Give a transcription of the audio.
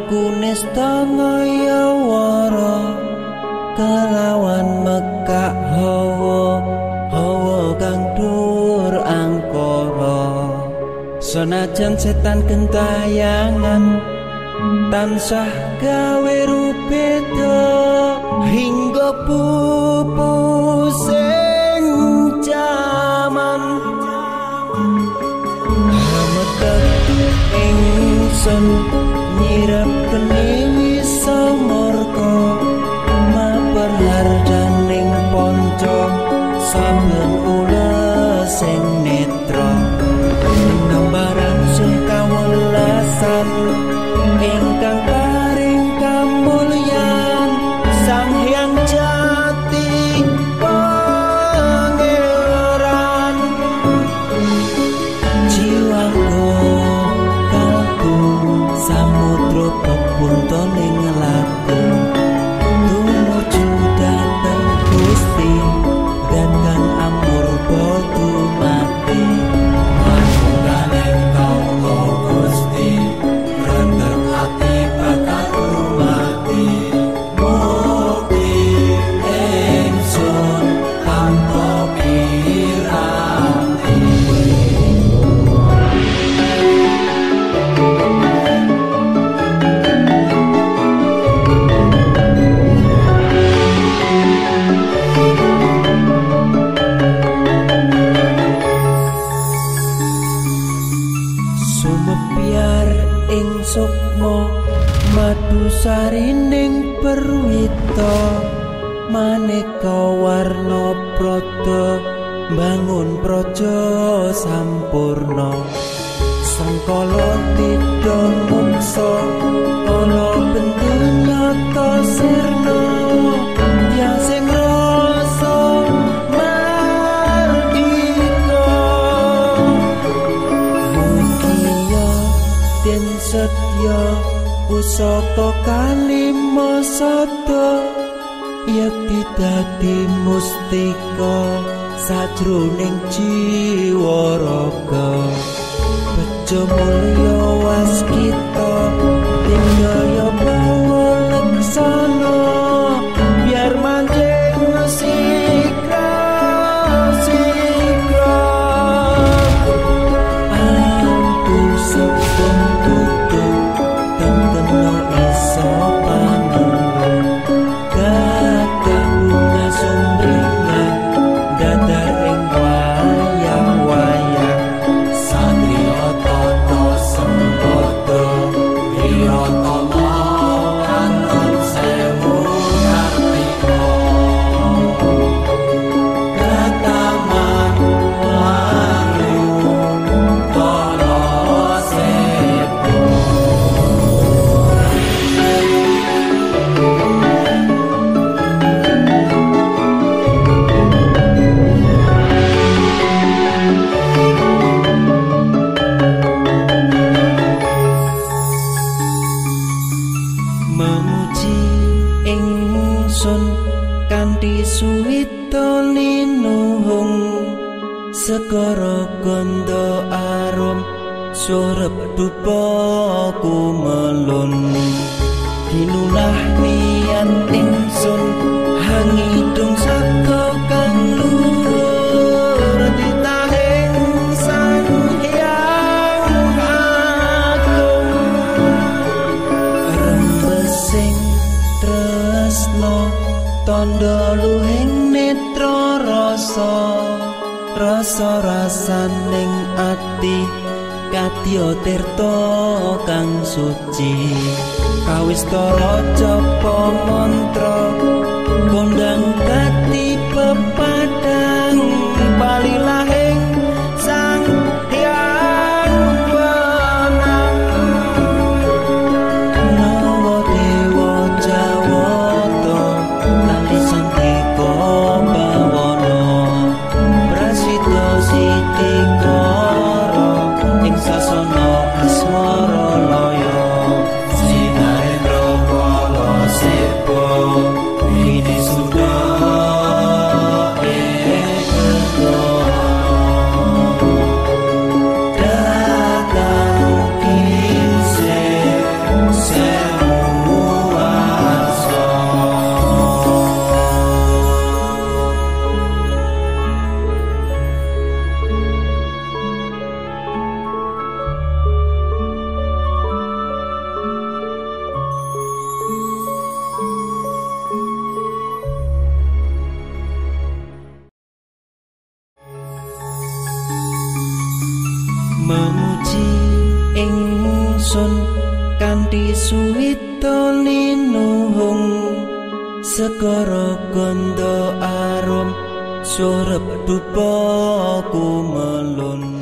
aku nestangaya wara kelawan mekak hawa hawa kang dur angkara. Senajan setan kentayangan tansah gawe rupeda hingga pupu Need up the kenal Sumepiar ing sukma madu sarining perwita. Maneka warna prada bangun praja sampurna. Sangkala tida mungsa ana bentunya ta pusaka kalima sada yakti dadi mustika sajroning jiwa raga. Bejo mulya arum surep dupa kumelun kinunah niat ingsun hangidung saka kang luhur ditahing sang hyang agung. Rembesing tresno tondo luhing netra rasa rasa rasaning ati kadya tirta kang suci. Kawistara japa mantra kondang kati pepadang palilahing kanthi suwita linuhung segara gondo arum surep dupa kumelun